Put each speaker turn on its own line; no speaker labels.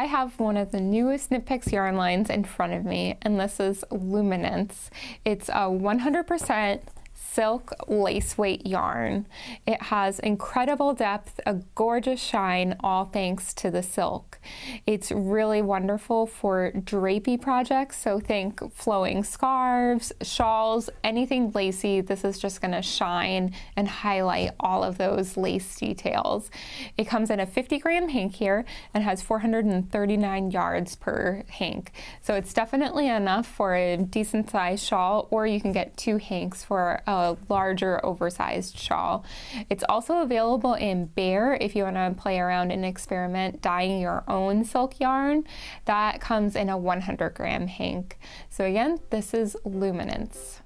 I have one of the newest Knit Picks yarn lines in front of me, and this is Luminance. It's uh, a 100% silk lace weight yarn. It has incredible depth, a gorgeous shine, all thanks to the silk. It's really wonderful for drapey projects, so think flowing scarves, shawls, anything lacy. This is just gonna shine and highlight all of those lace details. It comes in a 50 gram hank here and has 439 yards per hank. So it's definitely enough for a decent sized shawl, or you can get two hanks for a larger oversized shawl. It's also available in bare if you want to play around and experiment dyeing your own silk yarn. That comes in a 100 gram hank. So again, this is Luminance.